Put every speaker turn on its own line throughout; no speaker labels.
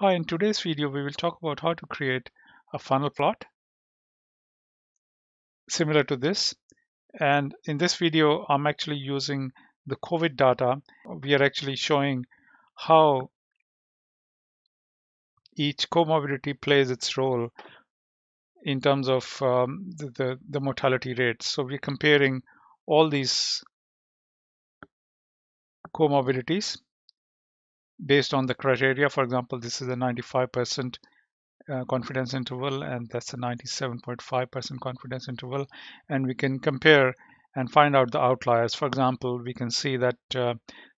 Hi, in today's video, we will talk about how to create a funnel plot similar to this. And in this video, I'm actually using the COVID data. We are actually showing how each comorbidity plays its role in terms of um, the, the, the mortality rates. So we're comparing all these comorbidities based on the criteria. For example, this is a 95% uh, confidence interval and that's a 97.5% confidence interval. And we can compare and find out the outliers. For example, we can see that uh,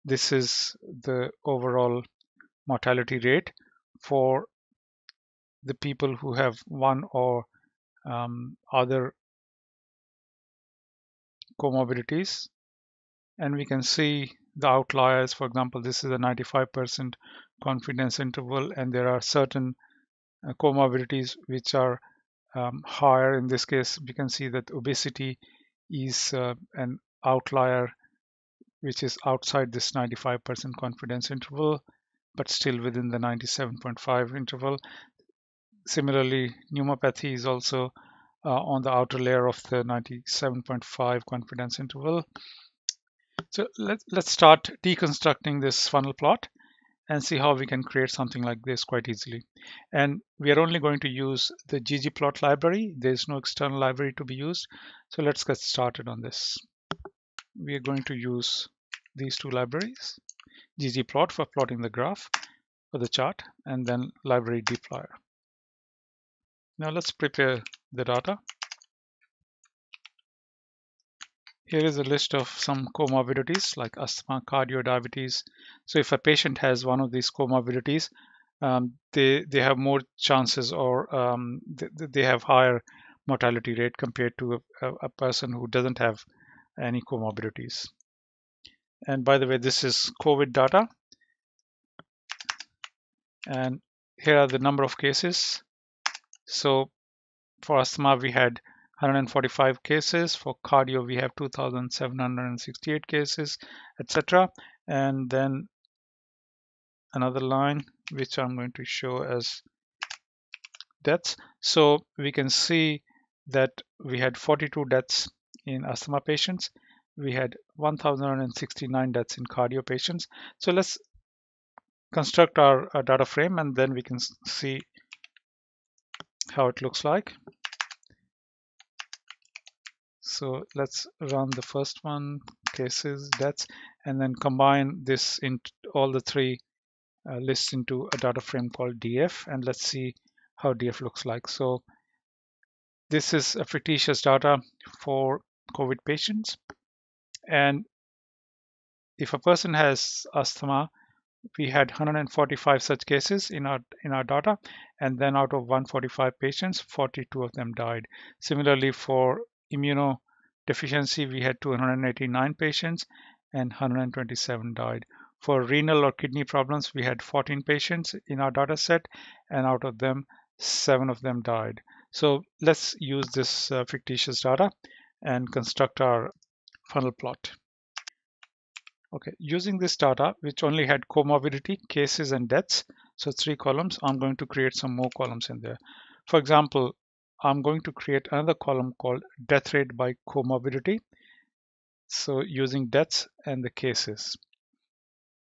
this is the overall mortality rate for the people who have one or um, other comorbidities. And we can see the outliers. For example, this is a 95% confidence interval, and there are certain uh, comorbidities which are um, higher. In this case, we can see that obesity is uh, an outlier which is outside this 95% confidence interval, but still within the 97.5 interval. Similarly, pneumopathy is also uh, on the outer layer of the 97.5 confidence interval. So let, let's start deconstructing this funnel plot and see how we can create something like this quite easily. And we are only going to use the ggplot library. There's no external library to be used. So let's get started on this. We are going to use these two libraries, ggplot for plotting the graph for the chart, and then library dplyr. Now let's prepare the data. Here is a list of some comorbidities like asthma, cardio, diabetes. So if a patient has one of these comorbidities, um, they they have more chances or um, they, they, have higher mortality rate compared to a, a, person who doesn't have any comorbidities. And by the way, this is COVID data. And here are the number of cases. So for asthma, we had 145 cases. For cardio, we have 2,768 cases, etc. And then another line, which I'm going to show as deaths. So we can see that we had 42 deaths in asthma patients. We had 1,069 deaths in cardio patients. So let's construct our, our data frame and then we can see how it looks like. So let's run the first one, cases, deaths, and then combine this in all the three uh, lists into a data frame called DF, and let's see how DF looks like. So this is a fictitious data for COVID patients. And if a person has asthma, we had 145 such cases in our in our data, and then out of 145 patients, 42 of them died. Similarly, for immunodeficiency, we had 289 patients and 127 died. For renal or kidney problems, we had 14 patients in our data set, and out of them, seven of them died. So let's use this uh, fictitious data and construct our funnel plot. Okay, using this data, which only had comorbidity, cases, and deaths, so three columns, I'm going to create some more columns in there. For example, I'm going to create another column called death rate by comorbidity. So using deaths and the cases.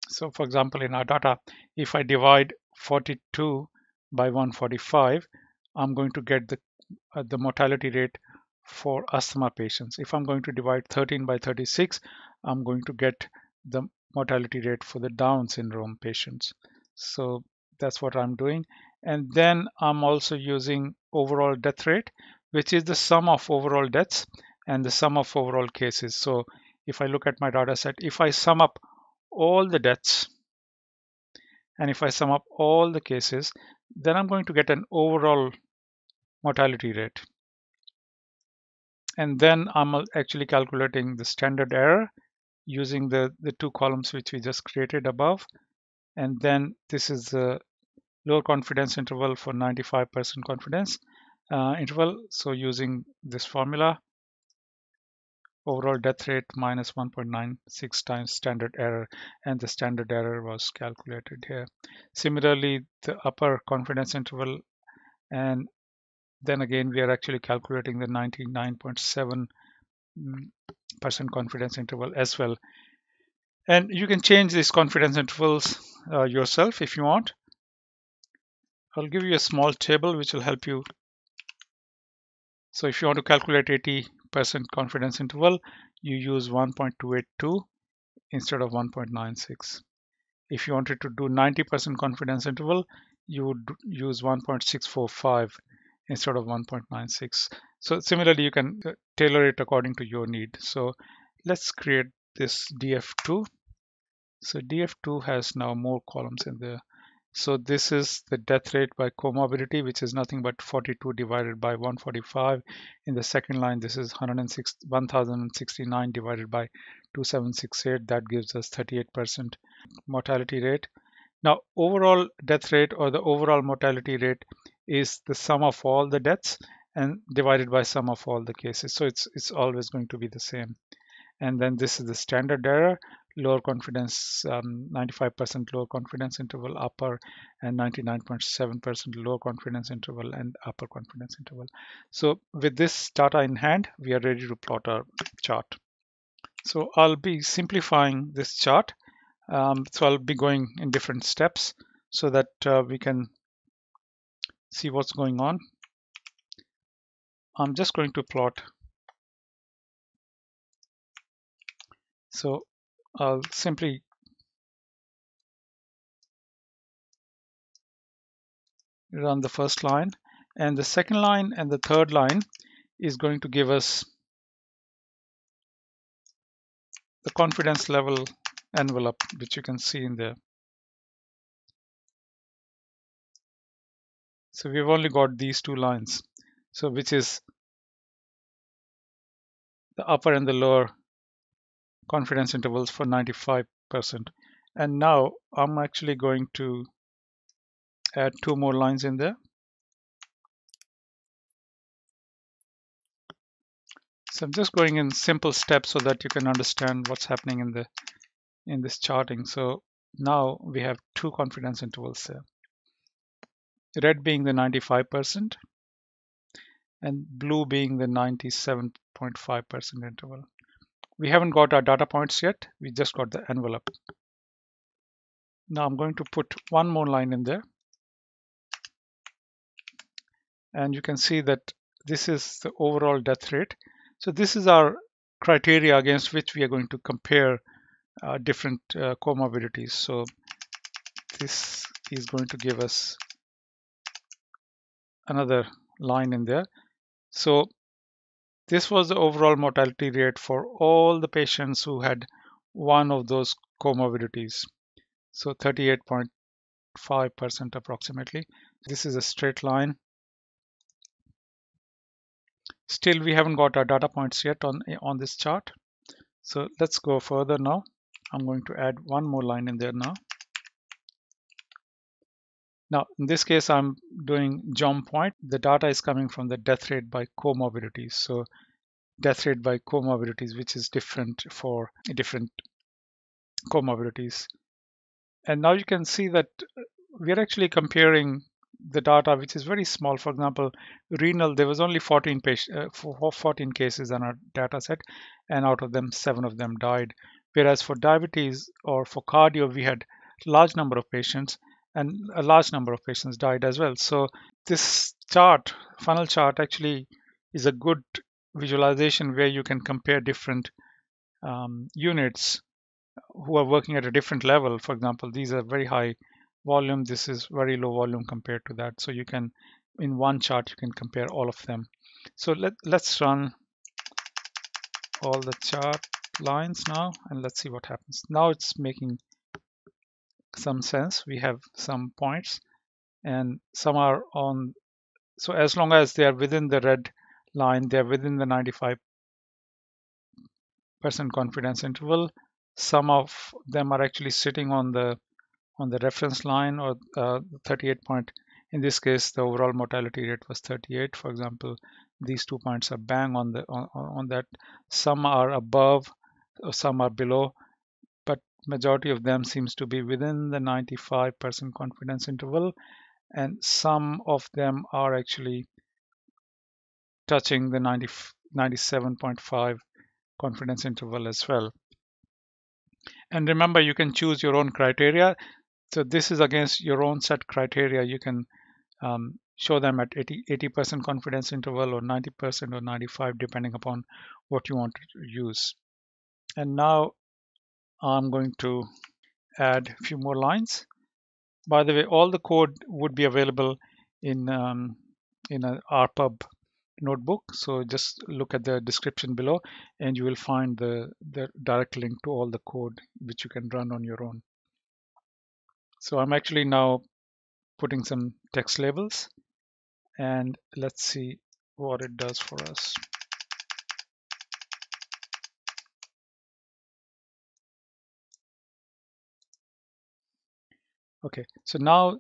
So for example, in our data, if I divide 42 by 145, I'm going to get the, uh, the mortality rate for asthma patients. If I'm going to divide 13 by 36, I'm going to get the mortality rate for the Down syndrome patients. So that's what I'm doing. And then I'm also using overall death rate, which is the sum of overall deaths and the sum of overall cases. So if I look at my data set, if I sum up all the deaths and if I sum up all the cases, then I'm going to get an overall mortality rate. And then I'm uh, actually calculating the standard error using the, the two columns which we just created above. And then this is the lower confidence interval for 95% confidence uh, interval. So using this formula, overall death rate minus 1.96 times standard error and the standard error was calculated here. Similarly, the upper confidence interval and then again we are actually calculating the 99.7 mm, percent confidence interval as well. And you can change these confidence intervals uh, yourself if you want. I'll give you a small table which will help you. So if you want to calculate 80% confidence interval, you use 1.282 instead of 1.96. If you wanted to do 90% confidence interval, you would use 1.645 instead of 1.96. So similarly, you can uh, tailor it according to your need. So let's create this df2 so df2 has now more columns in there so this is the death rate by comorbidity which is nothing but 42 divided by 145 in the second line this is 1069 divided by 2768 that gives us 38% mortality rate. Now overall death rate or the overall mortality rate is the sum of all the deaths and divided by sum of all the cases. So it's it's always going to be the same. And then this is the standard error lower confidence 95% um, lower confidence interval upper and 99.7% lower confidence interval and upper confidence interval. So with this data in hand we are ready to plot our chart. So i'll be simplifying this chart. Um, so i'll be going in different steps so that uh, we can see what's going on. I'm just going to plot. So I'll simply run the first line and the second line and the third line is going to give us the confidence level envelope which you can see in there. So we've only got these two lines. So which is the upper and the lower confidence intervals for 95%. And now I'm actually going to add two more lines in there. So I'm just going in simple steps so that you can understand what's happening in the in this charting. So now we have two confidence intervals there. Red being the 95% and blue being the 97.5% interval. We haven't got our data points yet. We just got the envelope. Now I'm going to put one more line in there. And you can see that this is the overall death rate. So this is our criteria against which we are going to compare uh, different uh, comorbidities. So this is going to give us another line in there. So this was the overall mortality rate for all the patients who had one of those comorbidities. So 38.5% approximately. This is a straight line. Still, we haven't got our data points yet on, on this chart. So let's go further now. I'm going to add one more line in there now. Now, in this case, I'm doing geom_point. The data is coming from the death rate by comorbidities. So death rate by comorbidities, which is different for different comorbidities. And now you can see that we are actually comparing the data, which is very small. For example, renal, there was only 14, patient, uh, 14 cases on our data set, and out of them, seven of them died. Whereas for diabetes or for cardio, we had large number of patients and a large number of patients died as well. So this chart, funnel chart, actually is a good visualization where you can compare different um, units who are working at a different level. For example, these are very high volume. This is very low volume compared to that. So you can, in one chart, you can compare all of them. So let, let's run all the chart lines now and let's see what happens. Now it's making some sense. We have some points and some are on. So as long as they are within the red line, they're within the 95% confidence interval. Some of them are actually sitting on the on the reference line or uh, 38 point. In this case, the overall mortality rate was 38. For example, these two points are bang on the on, on that some are above some are below majority of them seems to be within the 95% confidence interval and some of them are actually touching the 90, 97.5 confidence interval as well. And remember you can choose your own criteria. So this is against your own set criteria. You can um, show them at 80 percent confidence interval or 90 percent or 95 depending upon what you want to use. And now I'm going to add a few more lines. By the way all the code would be available in um, in a RPub notebook. So just look at the description below and you will find the, the direct link to all the code which you can run on your own. So I'm actually now putting some text labels and let's see what it does for us. Okay, so now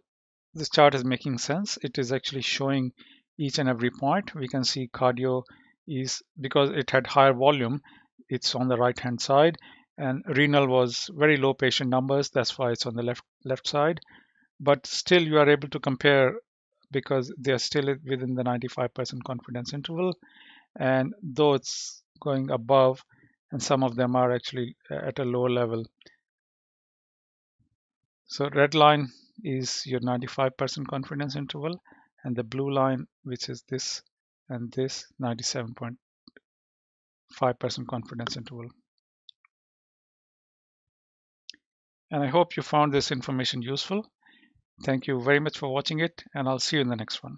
this chart is making sense. It is actually showing each and every point. We can see cardio is because it had higher volume, it's on the right hand side and renal was very low patient numbers. That's why it's on the left left side. But still you are able to compare because they are still within the 95% confidence interval. And though it's going above, and some of them are actually at a lower level. So red line is your 95% confidence interval, and the blue line, which is this and this 97.5% confidence interval. And I hope you found this information useful. Thank you very much for watching it, and I'll see you in the next one.